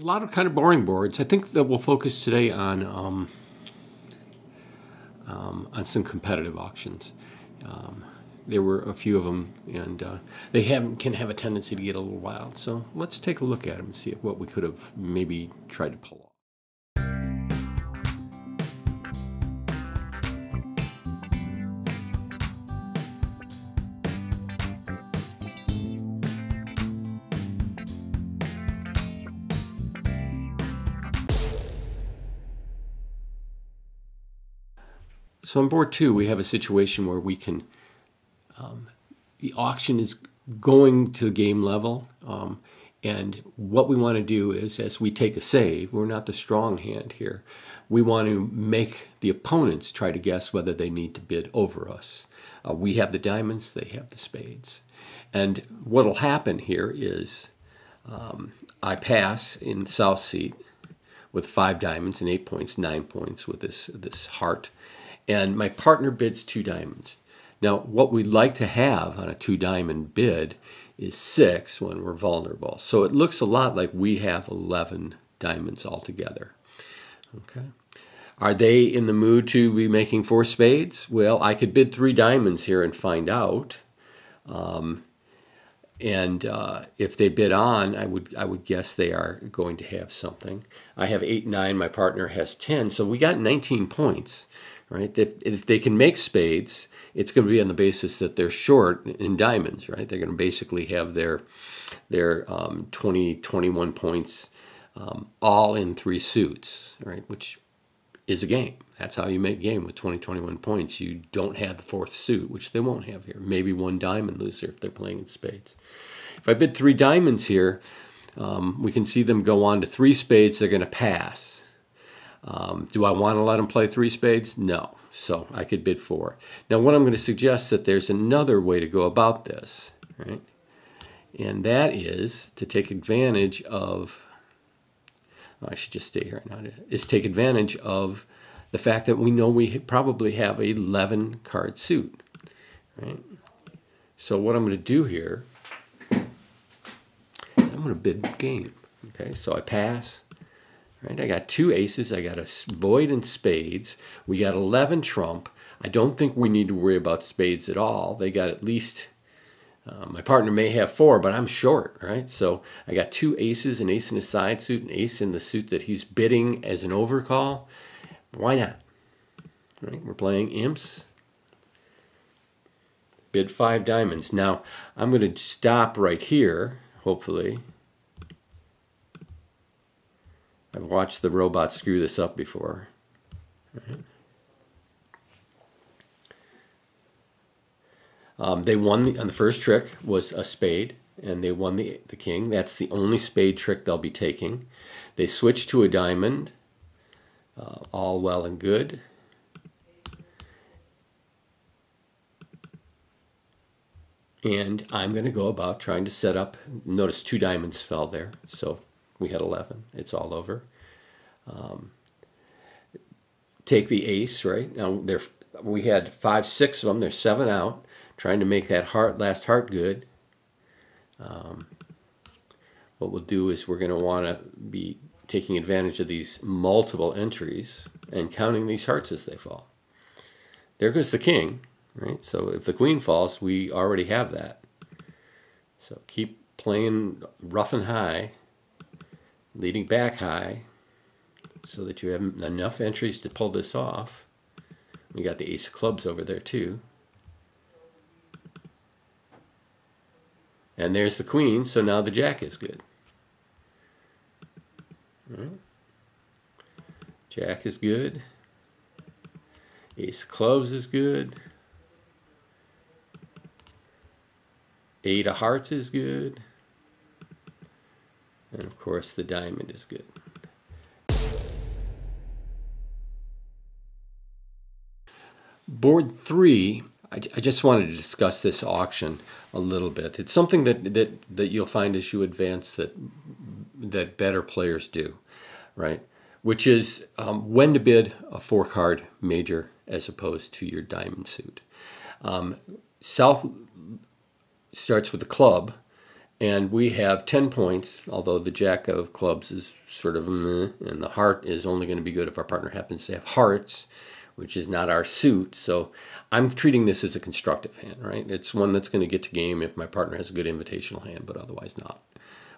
a lot of kind of boring boards. I think that we'll focus today on um, um, on some competitive auctions. Um, there were a few of them, and uh, they have can have a tendency to get a little wild. So let's take a look at them and see what we could have maybe tried to pull off. So on board two, we have a situation where we can, um, the auction is going to game level. Um, and what we want to do is, as we take a save, we're not the strong hand here. We want to make the opponents try to guess whether they need to bid over us. Uh, we have the diamonds, they have the spades. And what will happen here is um, I pass in south seat with five diamonds and eight points, nine points with this, this heart and my partner bids two diamonds. Now, what we'd like to have on a two diamond bid is six when we're vulnerable. So it looks a lot like we have 11 diamonds altogether. Okay. Are they in the mood to be making four spades? Well, I could bid three diamonds here and find out. Um, and uh, if they bid on, I would I would guess they are going to have something. I have eight nine. My partner has ten, so we got 19 points right? If, if they can make spades, it's going to be on the basis that they're short in diamonds, right? They're going to basically have their their um, 20, 21 points um, all in three suits, right? Which is a game. That's how you make game with 20, 21 points. You don't have the fourth suit, which they won't have here. Maybe one diamond loser if they're playing in spades. If I bid three diamonds here, um, we can see them go on to three spades. They're going to pass um, do I want to let him play three spades? No. So I could bid four. Now what I'm going to suggest that there's another way to go about this, right? And that is to take advantage of, I should just stay here now, is take advantage of the fact that we know we probably have a 11 card suit, right? So what I'm going to do here is I'm going to bid game. Okay, so I pass, Right? I got two aces. I got a void and spades. We got 11 trump. I don't think we need to worry about spades at all. They got at least, uh, my partner may have four, but I'm short, right? So I got two aces, an ace in a side suit, an ace in the suit that he's bidding as an overcall. Why not? Right? We're playing imps. Bid five diamonds. Now, I'm going to stop right here, hopefully. I've watched the robot screw this up before. Right. Um, they won the, on the first trick was a spade, and they won the, the king. That's the only spade trick they'll be taking. They switch to a diamond, uh, all well and good. And I'm going to go about trying to set up, notice two diamonds fell there, so we had 11. It's all over. Um, take the ace, right? Now there, we had five, six of them. There's seven out. Trying to make that heart last heart good. Um, what we'll do is we're going to want to be taking advantage of these multiple entries and counting these hearts as they fall. There goes the king, right? So if the queen falls, we already have that. So keep playing ruff and high leading back high so that you have enough entries to pull this off. We got the ace of clubs over there too. And there's the queen, so now the jack is good. Right. Jack is good. Ace of clubs is good. Eight of hearts is good. And of course the diamond is good. Board three, I, I, just wanted to discuss this auction a little bit. It's something that, that, that you'll find as you advance that, that better players do, right? Which is um, when to bid a four card major as opposed to your diamond suit. Um, South starts with the club, and we have 10 points, although the jack of clubs is sort of meh, and the heart is only going to be good if our partner happens to have hearts, which is not our suit. So I'm treating this as a constructive hand, right? It's one that's going to get to game if my partner has a good invitational hand, but otherwise not,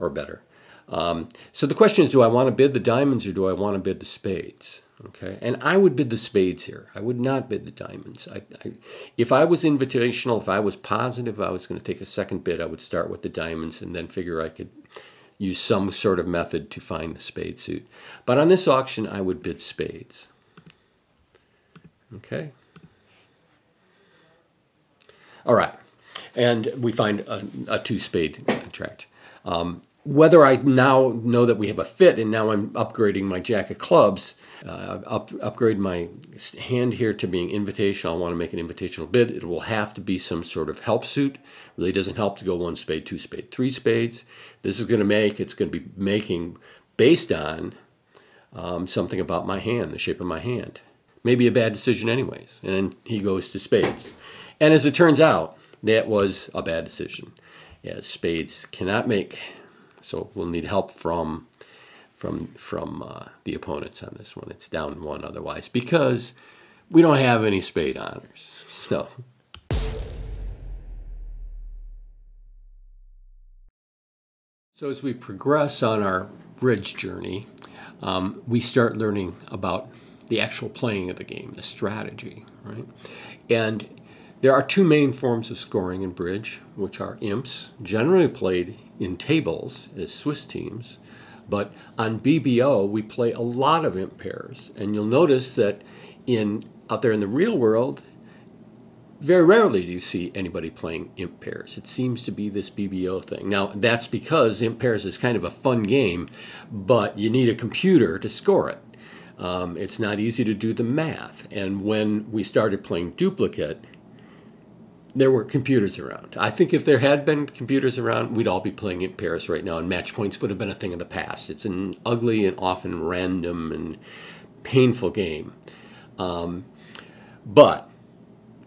or better. Um, so the question is, do I want to bid the diamonds or do I want to bid the spades? Okay, and I would bid the spades here. I would not bid the diamonds. I, I, if I was invitational, if I was positive I was going to take a second bid, I would start with the diamonds and then figure I could use some sort of method to find the spade suit. But on this auction, I would bid spades. Okay. All right, and we find a, a two spade contract. Um, whether I now know that we have a fit and now I'm upgrading my jack of clubs, uh, up, upgrade my hand here to being invitational. I want to make an invitational bid. It will have to be some sort of help suit. Really doesn't help to go one spade, two spade, three spades. This is going to make, it's going to be making based on um, something about my hand, the shape of my hand. Maybe a bad decision anyways. And he goes to spades. And as it turns out, that was a bad decision. As spades cannot make, so we'll need help from from from uh, the opponents on this one. It's down one otherwise because we don't have any spade honors. So. So as we progress on our bridge journey, um, we start learning about the actual playing of the game, the strategy, right? And there are two main forms of scoring in bridge, which are imps, generally played in tables as Swiss teams, but on BBO, we play a lot of imp pairs. And you'll notice that in out there in the real world, very rarely do you see anybody playing imp pairs. It seems to be this BBO thing. Now, that's because imp pairs is kind of a fun game, but you need a computer to score it. Um, it's not easy to do the math. And when we started playing duplicate, there were computers around. I think if there had been computers around, we'd all be playing imp pairs right now, and match points would have been a thing of the past. It's an ugly and often random and painful game. Um, but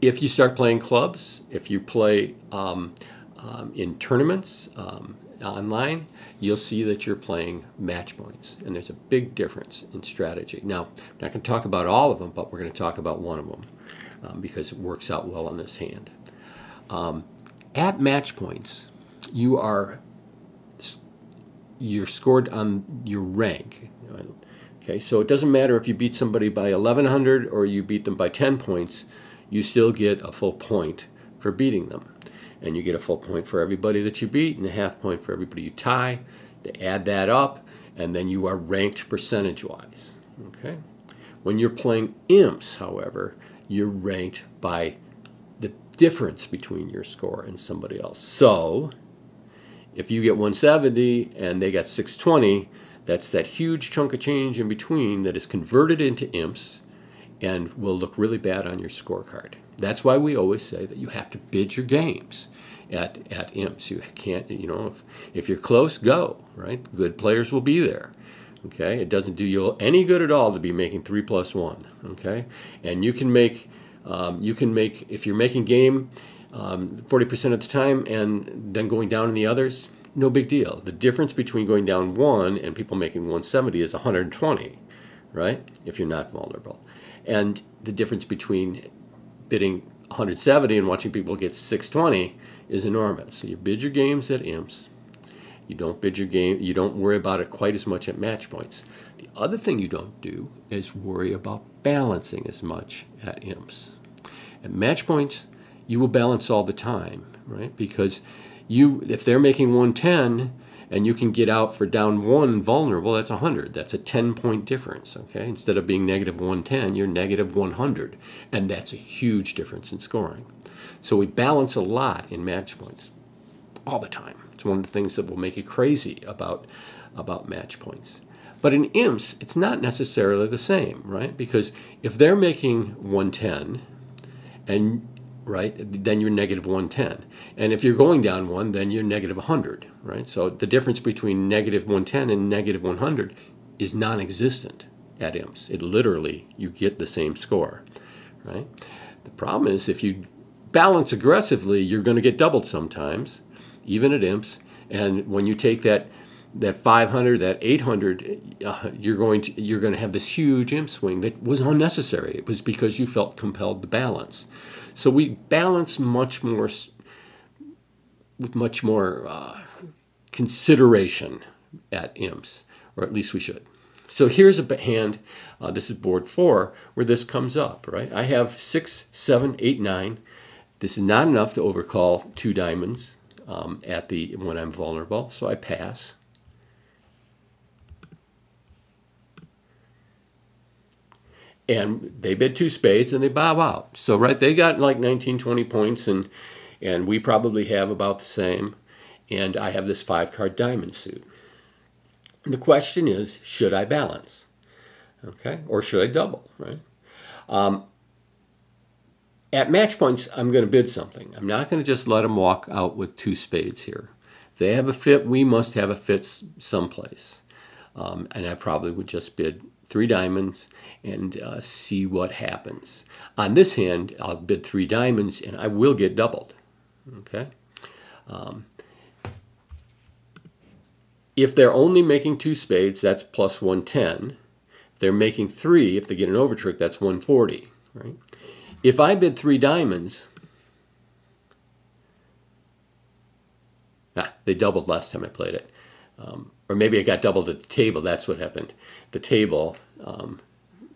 if you start playing clubs, if you play um, um, in tournaments um, online, you'll see that you're playing match points. And there's a big difference in strategy. Now, I'm not going to talk about all of them, but we're going to talk about one of them um, because it works out well on this hand. Um, at match points, you are you're scored on your rank. Okay, so it doesn't matter if you beat somebody by 1100 or you beat them by 10 points, you still get a full point for beating them. And you get a full point for everybody that you beat and a half point for everybody you tie. They add that up, and then you are ranked percentage wise. Okay? When you're playing imps, however, you're ranked by difference between your score and somebody else. So if you get 170 and they got 620, that's that huge chunk of change in between that is converted into imps and will look really bad on your scorecard. That's why we always say that you have to bid your games at, at imps. You can't, you know, if, if you're close, go, right? Good players will be there. Okay, it doesn't do you any good at all to be making three plus one. Okay, and you can make um, you can make, if you're making game um, 40% of the time and then going down in the others, no big deal. The difference between going down one and people making 170 is 120, right? If you're not vulnerable. And the difference between bidding 170 and watching people get 620 is enormous. So you bid your games at imps. You don't bid your game, you don't worry about it quite as much at match points. The other thing you don't do is worry about balancing as much at imps. At match points, you will balance all the time, right? Because you, if they're making 110 and you can get out for down one vulnerable, that's 100. That's a 10 point difference, okay? Instead of being negative 110, you're negative 100. And that's a huge difference in scoring. So we balance a lot in match points all the time. It's one of the things that will make you crazy about, about match points. But in imps, it's not necessarily the same, right? Because if they're making 110, and right, then you're negative 110. And if you're going down one, then you're negative 100, right? So the difference between negative 110 and negative 100 is non-existent at imps. It literally, you get the same score, right? The problem is if you balance aggressively, you're going to get doubled sometimes, even at imps, And when you take that that 500, that 800, uh, you're going to you're going to have this huge imp swing that was unnecessary. It was because you felt compelled to balance. So we balance much more with much more uh, consideration at imps, or at least we should. So here's a hand, uh, this is board four, where this comes up, right? I have six, seven, eight, nine. This is not enough to overcall two diamonds um, at the when I'm vulnerable, so I pass. and they bid two spades and they bow out. So right, they got like 19, 20 points, and and we probably have about the same. And I have this five card diamond suit. The question is, should I balance? Okay, or should I double? Right. Um, at match points, I'm going to bid something. I'm not going to just let them walk out with two spades here. They have a fit, we must have a fit someplace. Um, and I probably would just bid three diamonds and uh, see what happens. On this hand, I'll bid three diamonds and I will get doubled. Okay. Um, if they're only making two spades, that's plus 110. If they're making three, if they get an overtrick, that's 140. Right. If I bid three diamonds, ah, they doubled last time I played it. Um, or maybe it got doubled at the table. That's what happened. The table, um,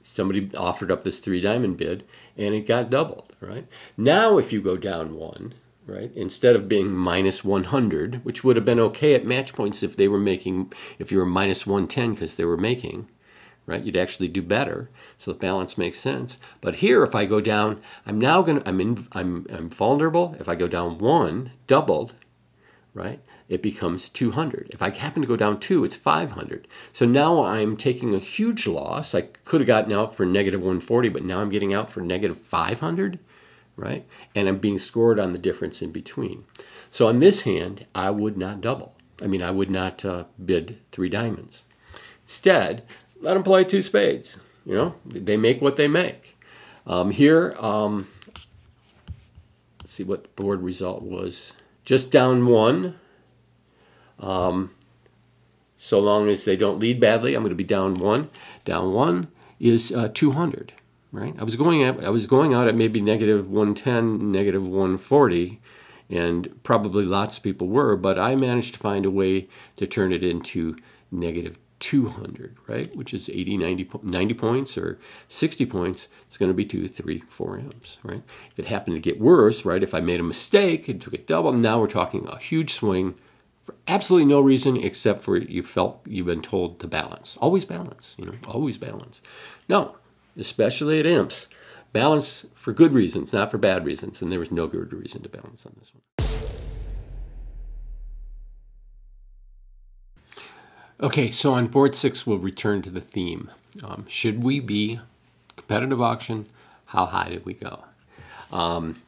somebody offered up this three diamond bid and it got doubled, right? Now, if you go down one, right, instead of being minus 100, which would have been okay at match points if they were making, if you were minus 110 because they were making, right, you'd actually do better. So the balance makes sense. But here, if I go down, I'm now going to, I'm, in, I'm, I'm vulnerable. If I go down one, doubled, right? it becomes 200. If I happen to go down 2, it's 500. So now I'm taking a huge loss. I could have gotten out for negative 140, but now I'm getting out for negative 500, right? And I'm being scored on the difference in between. So on this hand, I would not double. I mean, I would not uh, bid three diamonds. Instead, let them play two spades. You know, they make what they make. Um, here, um, let's see what board result was. Just down one, um, so long as they don't lead badly, I'm going to be down one. Down one is uh, 200, right? I was going at, I was going out at maybe negative 110, negative 140, and probably lots of people were, but I managed to find a way to turn it into negative 200, right? Which is 80, 90, 90 points or 60 points. It's going to be two, three, four imps, right? If it happened to get worse, right? If I made a mistake and took it double, now we're talking a huge swing for absolutely no reason except for you felt you've been told to balance. Always balance, you know, always balance. No, especially at imps, balance for good reasons, not for bad reasons, and there was no good reason to balance on this one. Okay, so on board six, we'll return to the theme. Um, should we be competitive auction? How high did we go? Um,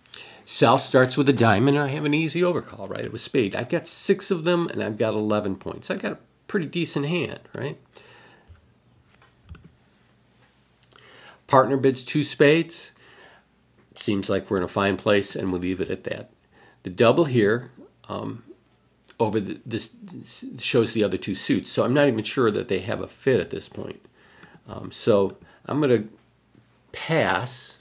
South starts with a diamond, and I have an easy overcall, right? It was spade. I've got six of them, and I've got 11 points. I've got a pretty decent hand, right? Partner bids two spades. Seems like we're in a fine place, and we'll leave it at that. The double here um, over the, this shows the other two suits, so I'm not even sure that they have a fit at this point. Um, so I'm going to pass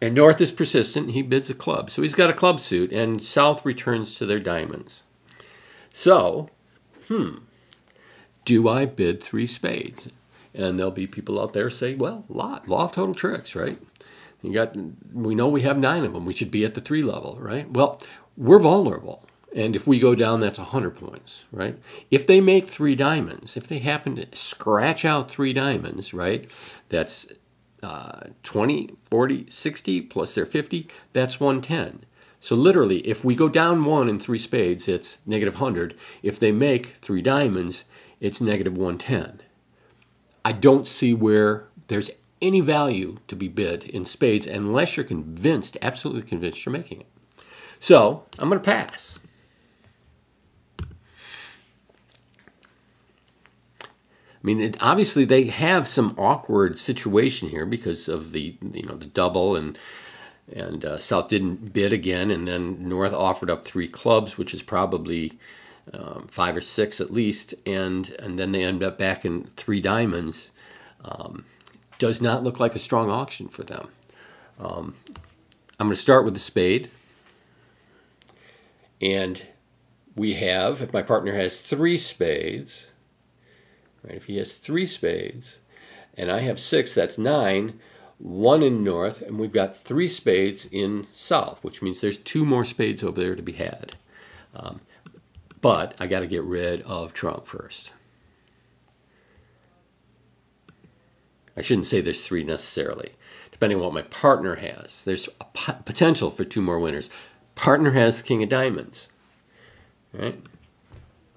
and North is persistent. He bids a club. So he's got a club suit, and South returns to their diamonds. So, hmm, do I bid three spades? And there'll be people out there say, well, lot, law of total tricks, right? You got, we know we have nine of them. We should be at the three level, right? Well, we're vulnerable. And if we go down, that's 100 points, right? If they make three diamonds, if they happen to scratch out three diamonds, right, that's uh, 20, 40, 60 plus their 50, that's 110. So literally, if we go down one in three spades, it's negative 100. If they make three diamonds, it's negative 110. I don't see where there's any value to be bid in spades unless you're convinced, absolutely convinced you're making it. So I'm going to pass. I mean, it, obviously they have some awkward situation here because of the you know the double and and uh, South didn't bid again, and then North offered up three clubs, which is probably um, five or six at least, and and then they end up back in three diamonds. Um, does not look like a strong auction for them. Um, I'm going to start with the spade, and we have if my partner has three spades, right? If he has three spades, and I have six, that's nine one in north, and we've got three spades in south, which means there's two more spades over there to be had. Um, but I got to get rid of trump first. I shouldn't say there's three necessarily, depending on what my partner has. There's a potential for two more winners. Partner has king of diamonds, right?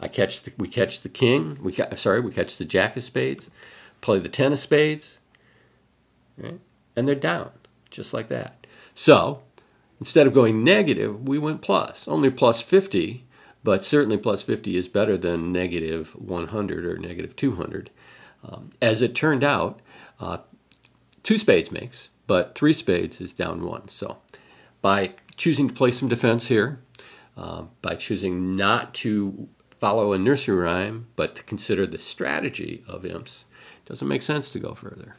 I catch the, we catch the king. We sorry, we catch the jack of spades. Play the ten of spades, right? and they're down, just like that. So instead of going negative, we went plus, only plus 50, but certainly plus 50 is better than negative 100 or negative 200. Um, as it turned out, uh, two spades makes, but three spades is down one. So by choosing to play some defense here, uh, by choosing not to follow a nursery rhyme, but to consider the strategy of imps, doesn't make sense to go further.